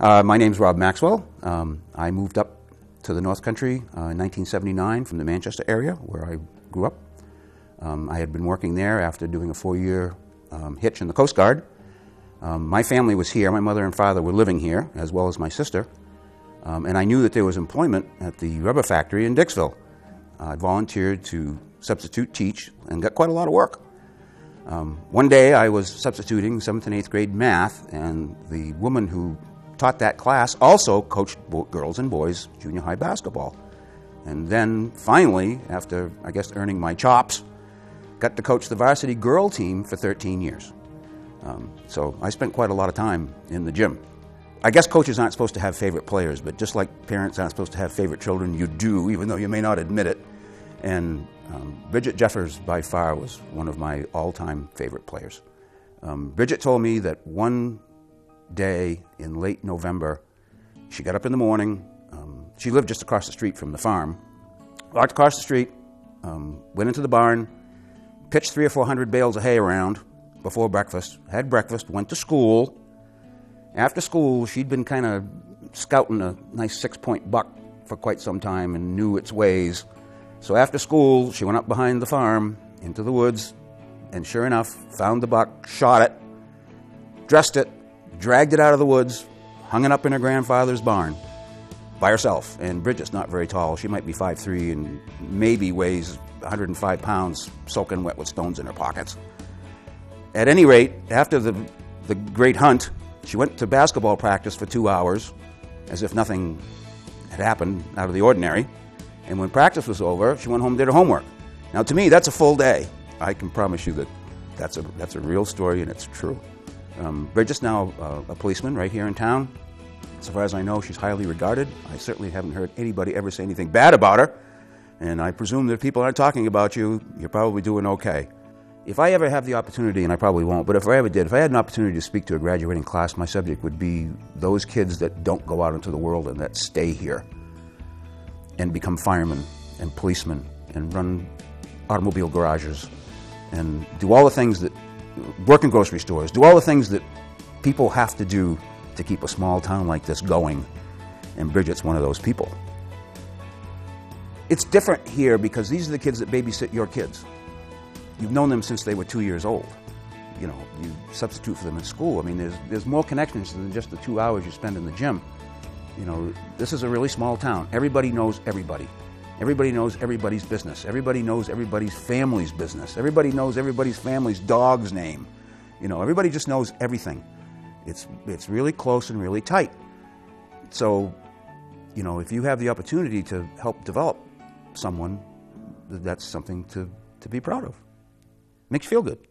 Uh, my name's Rob Maxwell. Um, I moved up to the North Country uh, in 1979 from the Manchester area where I grew up. Um, I had been working there after doing a four year um, hitch in the Coast Guard. Um, my family was here. My mother and father were living here, as well as my sister. Um, and I knew that there was employment at the rubber factory in Dixville. I volunteered to substitute teach and got quite a lot of work. Um, one day I was substituting seventh and eighth grade math, and the woman who taught that class also coached girls and boys junior high basketball. And then finally, after I guess earning my chops, got to coach the varsity girl team for 13 years. Um, so I spent quite a lot of time in the gym. I guess coaches aren't supposed to have favorite players, but just like parents aren't supposed to have favorite children, you do, even though you may not admit it. And um, Bridget Jeffers, by far, was one of my all time favorite players. Um, Bridget told me that one day in late November, she got up in the morning. Um, she lived just across the street from the farm. Walked across the street, um, went into the barn, pitched three or four hundred bales of hay around before breakfast, had breakfast, went to school. After school, she'd been kind of scouting a nice six point buck for quite some time and knew its ways. So after school, she went up behind the farm into the woods, and sure enough, found the buck, shot it, dressed it, dragged it out of the woods, hung it up in her grandfather's barn by herself. And Bridget's not very tall. She might be 5'3 and maybe weighs 105 pounds, soaking wet with stones in her pockets. At any rate, after the, the great hunt, she went to basketball practice for two hours, as if nothing had happened out of the ordinary. And when practice was over, she went home and did her homework. Now, to me, that's a full day. I can promise you that that's a, that's a real story and it's true. Um, Bridget's now uh, a policeman right here in town. So far as I know, she's highly regarded. I certainly haven't heard anybody ever say anything bad about her. And I presume that if people aren't talking about you, you're probably doing okay. If I ever have the opportunity, and I probably won't, but if I ever did, if I had an opportunity to speak to a graduating class, my subject would be those kids that don't go out into the world and that stay here and become firemen and policemen and run automobile garages and do all the things that work in grocery stores, do all the things that people have to do to keep a small town like this going. And Bridget's one of those people. It's different here because these are the kids that babysit your kids. You've known them since they were two years old. You know, you substitute for them in school. I mean, there's, there's more connections than just the two hours you spend in the gym. You know, this is a really small town. Everybody knows everybody. Everybody knows everybody's business. Everybody knows everybody's family's business. Everybody knows everybody's family's dog's name. You know, everybody just knows everything. It's, it's really close and really tight. So, you know, if you have the opportunity to help develop someone, that's something to, to be proud of. Makes you feel good.